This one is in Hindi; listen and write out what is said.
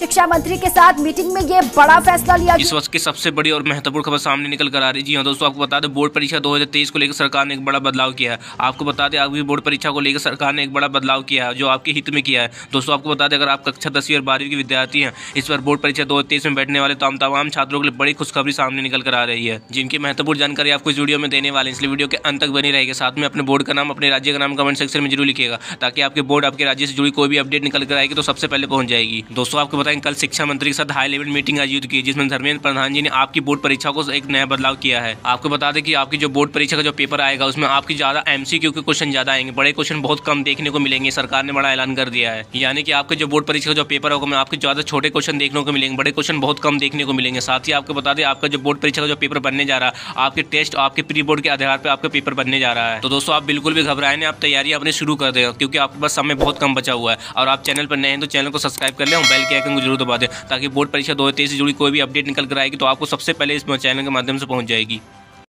शिक्षा मंत्री के साथ मीटिंग में ये बड़ा फैसला लिया इस वक्त की सबसे बड़ी और महत्वपूर्ण खबर सामने निकल कर आ रही जी हाँ दोस्तों आपको बता दें बोर्ड परीक्षा 2023 को लेकर सरकार ने एक बड़ा बदलाव किया है। आपको बता दें अभी बोर्ड परीक्षा को लेकर सरकार ने एक बड़ा बदलाव किया है जो आपके हित में किया है। दोस्तों आपको बता दें अगर आप कक्षा दसवीं और बारहवीं के विद्यार्थी हैं इस बार बोर्ड परीक्षा दो हज़ार तेईस में बैठने वाले तो तमाम छात्रों के लिए बड़ी खुशखबरी सामने निकल कर आ रही है। जिनकी महत्वपूर्ण जानकारी आपको इस वीडियो में देने वाले इसलिए वीडियो के अंत तक बनी रहेगी साथ में अपने बोर्ड का नाम अपने राज्य का नाम कमेंट सेक्शन में ज़रूर लिखेगा ताकि आपके बोर्ड आपके राज्य से जुड़ी कोई भी अपडेट निकल कर आएगी तो सबसे पहले पहुँच जाएगी। दोस्तों आपको बताएँ कल शिक्षा मंत्री के साथ हाई लेवल मीटिंग आयोजित की, जिसमें धर्मेंद्र प्रधान जी ने आपकी बोर्ड परीक्षा को एक नया बदलाव किया है। आपको बता दें कि आपकी जो बोर्ड परीक्षा का जो पेपर आएगा, उसमें आपकी ज़्यादा एमसीक्यू के क्वेश्चन ज़्यादा आएँगे। बड़े क्वेश्चन बहुत कम देखने को मिलेंगे। सरकार ने बड़ा ऐलान कर दिया है। यानी कि आपके जो बोर्ड परीक्षा का जो पेपर होगा आपके ज़्यादा छोटे क्वेश्चन देखने को मिलेंगे। बड़े क्वेश्चन बहुत कम देखने को मिलेंगे। साथ ही आपको बता दें, आपका जो बोर्ड परीक्षा का जो पेपर बनने जा रहा है, आपके टेस्ट आपके प्री बोर्ड के आधार पर आपका पेपर बनने जा रहा है। तो दोस्तों, आप बिल्कुल भी घबराए नहीं। आप तैयारी अपने शुरू कर दें, क्योंकि आपके पास समय बहुत कम बचा हुआ है। और आप चैनल पर नए हैं तो चैनल को सब्सक्राइब कर लें बेल के आइकन को ज़रूर दबा दें। ताकि बोर्ड परीक्षा दो से जुड़ी कोई भी अपडेट निकल कर आएगी तो आपको सबसे पहले इस चैनल के माध्यम से पहुँच जाएगी।